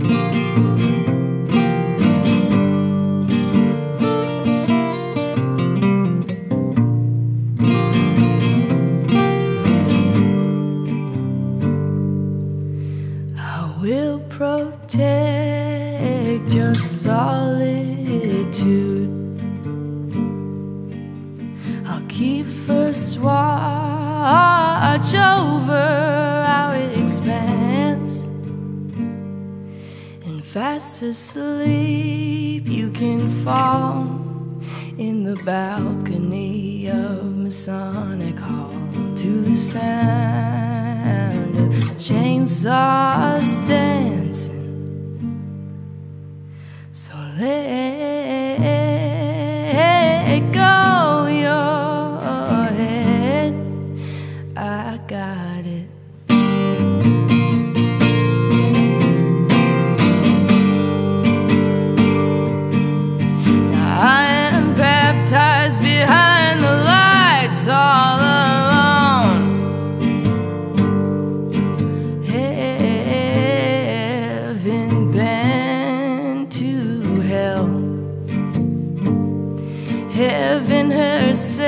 I will protect your solitude. I'll keep first watch over our expanse. Fast asleep, you can fall in the balcony of Masonic Hall to the sound of chainsaws dancing. Heaven herself,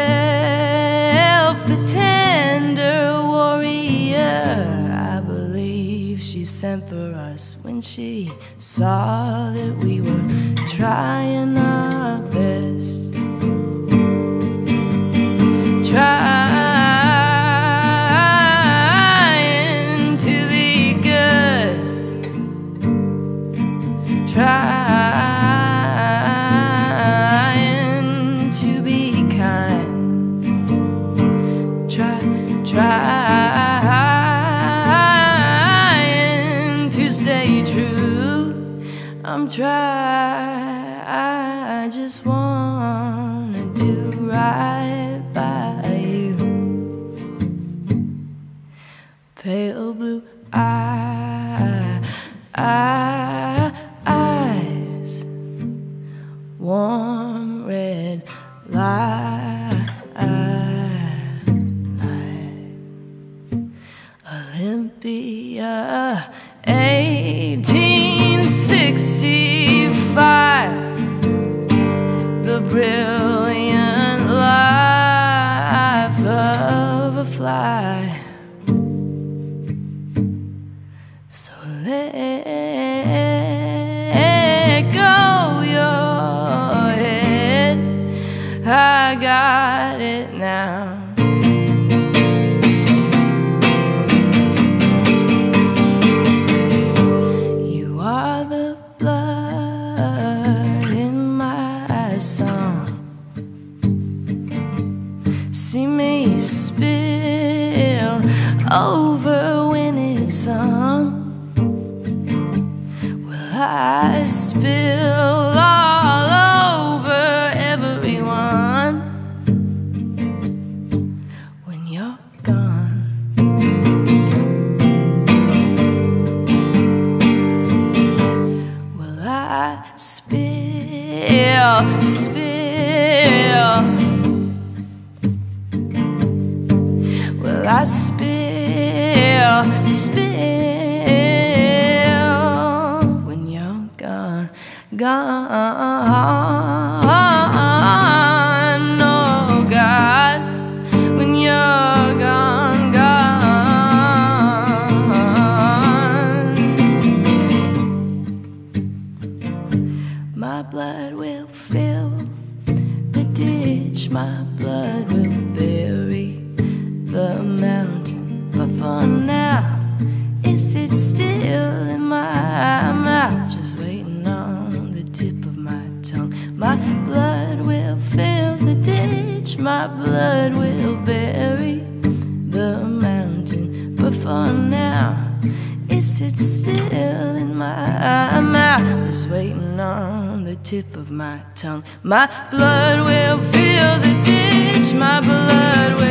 the tender warrior. I believe she sent for us when she saw that we were trying our best. I'm. I just wanna do right by you. Pale blue eye, eye, eyes warm red light. Olympia, 1865. The brilliant life of a fly. So let go your head. I got it now. Spill all over everyone when you're gone? Will I spill, spill? Will I spill, spill gone? Oh God, when you're gone, gone. My blood will fill the ditch, my blood will bury the mountain. But for now, it sits still in my mouth, just waiting tongue. My blood will fill the ditch, my blood will bury the mountain. But for now, it sits still in my mouth, just waiting on the tip of my tongue. My blood will fill the ditch, my blood will